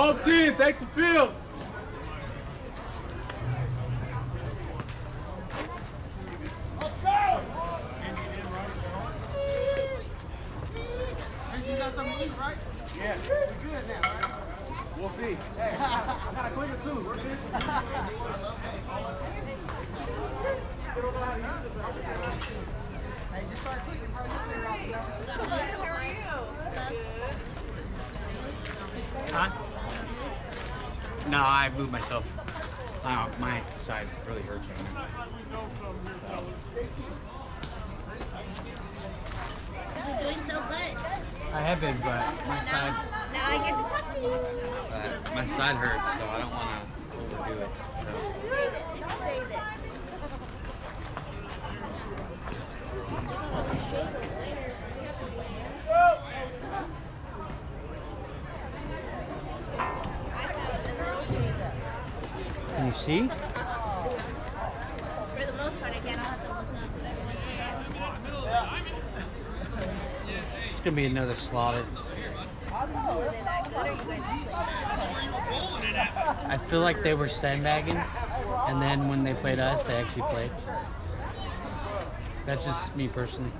Home team, take the field. Yeah, we're good now, right? We'll see. Hey, I got a cleaner too. We're good. Hey, just start cleaning, bro. You'll figure out. How are you? Huh? No, I moved myself. Oh, my side really hurts right now. You're doing so good. I have been, but my side, Now I get to talk to you. my side hurts, so I don't want to overdo it. So Save it. Save it. can you see? For the most part, I can't. I'll have to look up every once It's gonna be another slaughter. I feel like they were sandbagging, and then when they played us, they actually played. That's just me personally.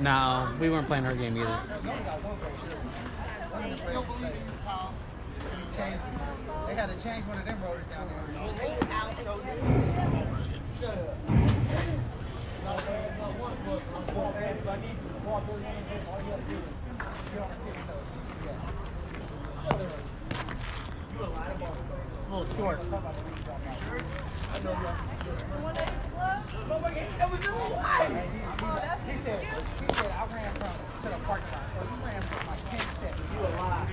No, we weren't playing our game either. They had to change one of them rotors down there. a little short. He said, he said, I ran from to the parking lot. So you ran from like 10 steps. You alive.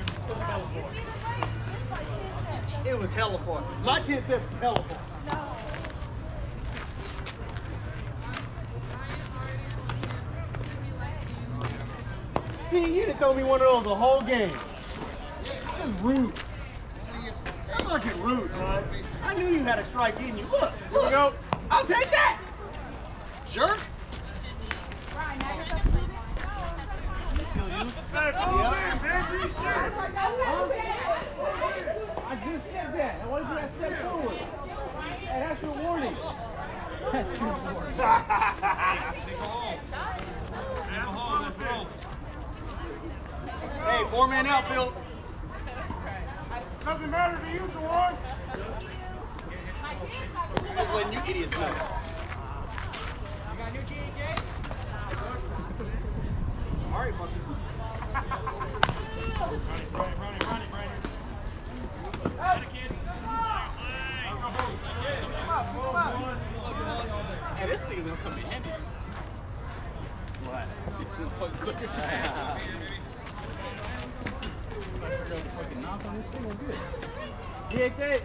It was hella fun. My 10 steps was hella fun. See, you done told me one of those the whole game. That's rude. I'm not getting rude, bud. I knew you had a strike in you. Look, look. I'll take that. Jerk. I just said that. I wanted you to step forward. Hey, that's your warning. That's your warning. Hey, four man outfield. Doesn't matter to you, Dewan. Just letting you idiots know. All right, Bucky. Hey, this thing is gonna come in handy. What? It's a fucking cooker. fucking knock on this thing, we're good. DK.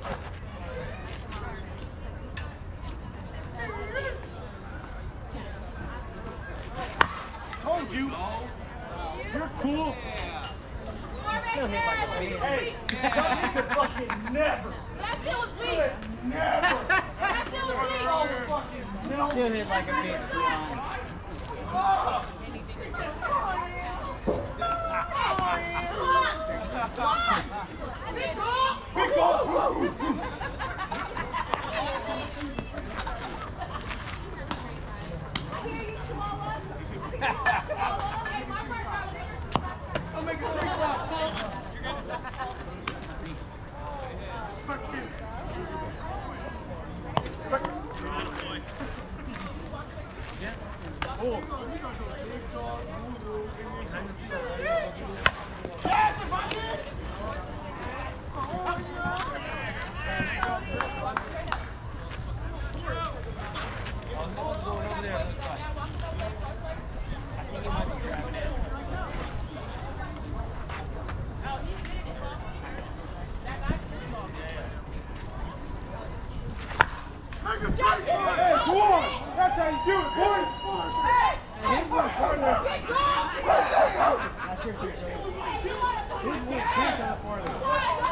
Told you. You're cool. Still hit like a bitch. Hey, you could fucking never, That shit was me. never That shit was me. throw fucking middle. Still hit like a bitch. Hey, on. That's how you do it, boys. He's not for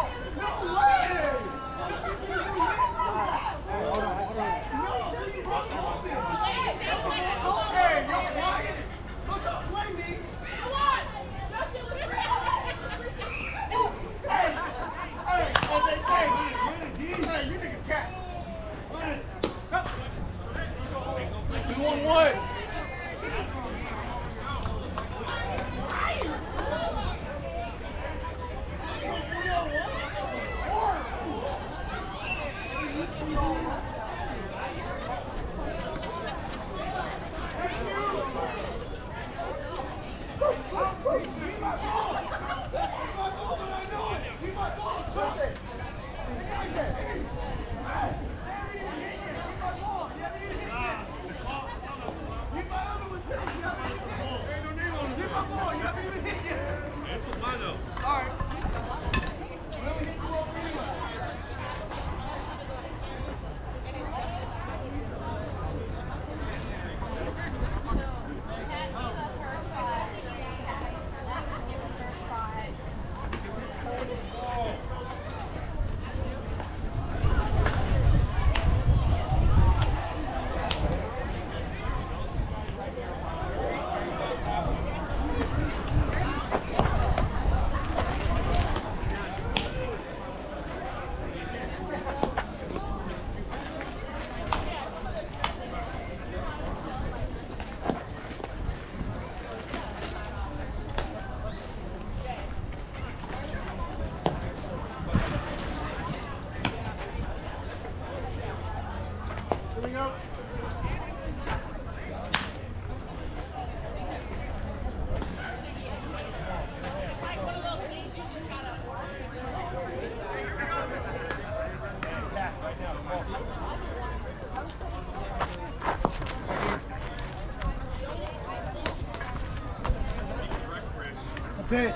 Okay.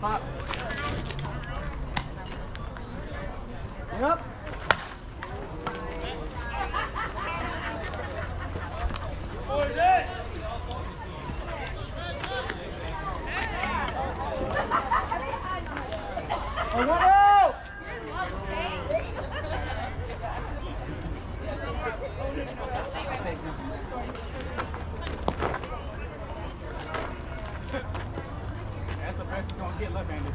Pop. Yep one out! That's the best you're gonna get left-handed.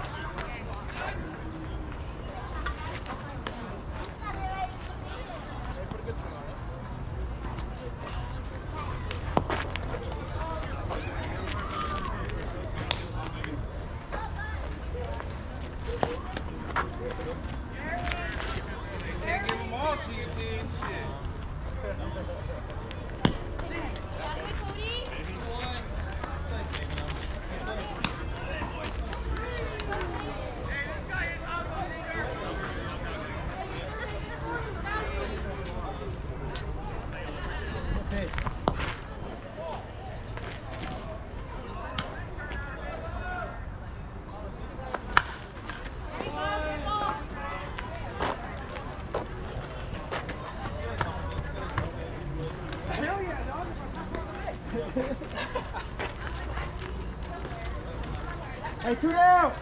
Hey, two down!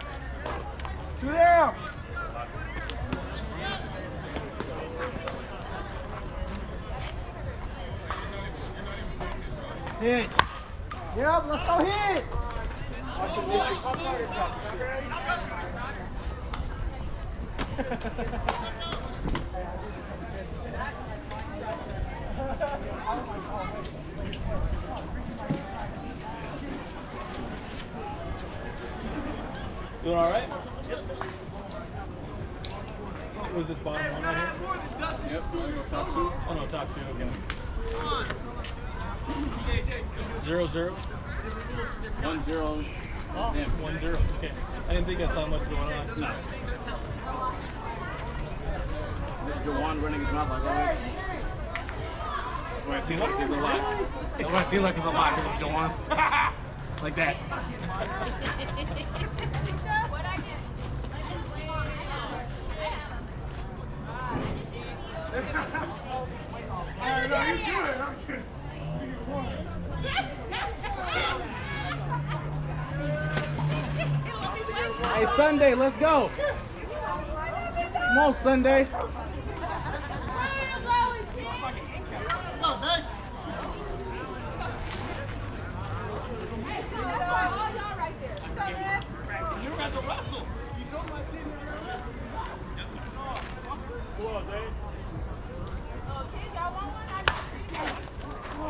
Two down! Hit. Yep, let's go hit. Watch him miss your Doing all right? Was this bottom one right here? Yep, top two. Oh no, top two. Okay. Zero zero. One zero. Oh, Damn. one zero. Okay. I didn't think I saw much going on. No. This is Jawan running his mouth like always. That's why I seem like there's a lot. That's why I seem like there's a lot because it's Jawan. like that. Hey, Sunday. Let's go. Come on, Sunday. You got to wrestle. You don't my shit. Pull up, Dave. Come on, Nick. oh, you nervous now? Yeah, you nervous now, huh? Atta